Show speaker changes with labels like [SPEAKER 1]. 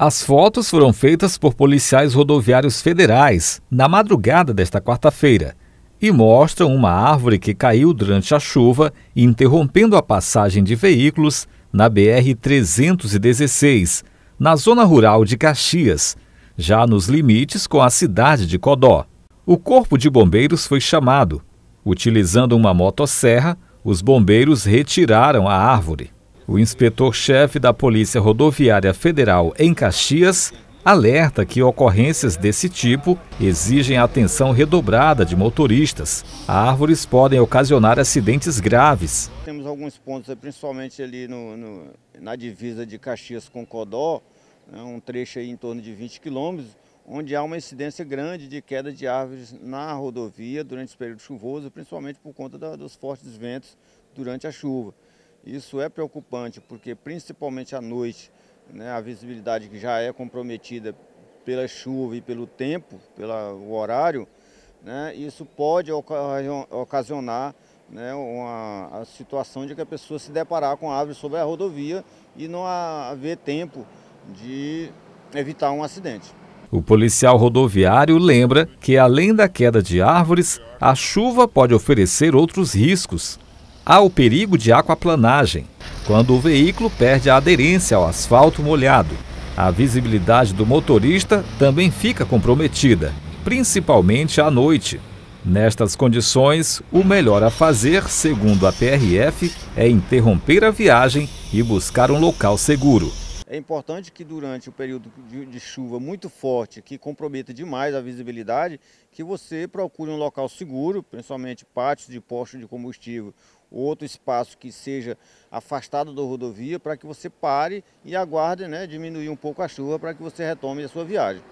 [SPEAKER 1] As fotos foram feitas por policiais rodoviários federais na madrugada desta quarta-feira e mostram uma árvore que caiu durante a chuva, interrompendo a passagem de veículos na BR-316, na zona rural de Caxias, já nos limites com a cidade de Codó. O Corpo de Bombeiros foi chamado. Utilizando uma motosserra, os bombeiros retiraram a árvore. O inspetor-chefe da Polícia Rodoviária Federal em Caxias alerta que ocorrências desse tipo exigem atenção redobrada de motoristas. Árvores podem ocasionar acidentes graves.
[SPEAKER 2] Temos alguns pontos, principalmente ali no, no, na divisa de Caxias com Codó, né, um trecho aí em torno de 20 quilômetros, onde há uma incidência grande de queda de árvores na rodovia durante o período chuvoso, principalmente por conta da, dos fortes ventos durante a chuva. Isso é preocupante porque, principalmente à noite, né, a visibilidade que já é comprometida pela chuva e pelo tempo, pelo horário, né, isso pode ocasionar né, uma a situação de que a pessoa se deparar com árvores sobre a rodovia e não haver tempo de evitar um acidente.
[SPEAKER 1] O policial rodoviário lembra que, além da queda de árvores, a chuva pode oferecer outros riscos, há o perigo de aquaplanagem, quando o veículo perde a aderência ao asfalto molhado. A visibilidade do motorista também fica comprometida, principalmente à noite. Nestas condições, o melhor a fazer, segundo a PRF, é interromper a viagem e buscar um local seguro.
[SPEAKER 2] É importante que durante o período de, de, chuva muito forte, que comprometa demais a visibilidade, que você procure um local seguro, principalmente pátios de postos de combustível, outro espaço que seja afastado da rodovia, para que você pare e aguarde né, diminuir um pouco a chuva para que você retome a sua viagem.